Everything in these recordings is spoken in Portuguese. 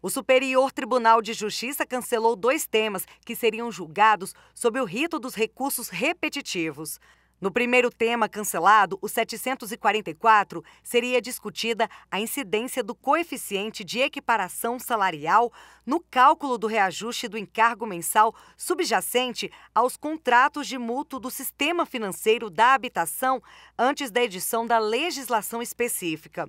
O Superior Tribunal de Justiça cancelou dois temas que seriam julgados sob o rito dos recursos repetitivos. No primeiro tema cancelado, o 744, seria discutida a incidência do coeficiente de equiparação salarial no cálculo do reajuste do encargo mensal subjacente aos contratos de mútuo do sistema financeiro da habitação antes da edição da legislação específica.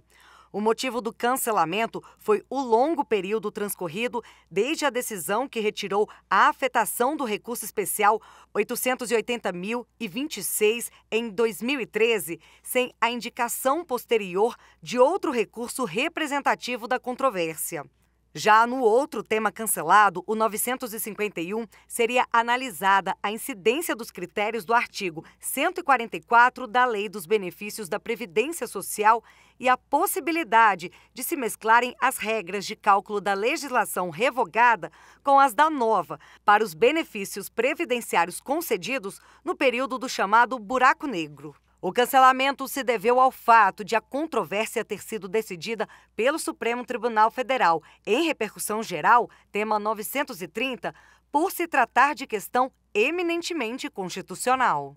O motivo do cancelamento foi o longo período transcorrido desde a decisão que retirou a afetação do recurso especial 880.026 em 2013, sem a indicação posterior de outro recurso representativo da controvérsia. Já no outro tema cancelado, o 951, seria analisada a incidência dos critérios do artigo 144 da Lei dos Benefícios da Previdência Social e a possibilidade de se mesclarem as regras de cálculo da legislação revogada com as da nova para os benefícios previdenciários concedidos no período do chamado buraco negro. O cancelamento se deveu ao fato de a controvérsia ter sido decidida pelo Supremo Tribunal Federal, em repercussão geral, tema 930, por se tratar de questão eminentemente constitucional.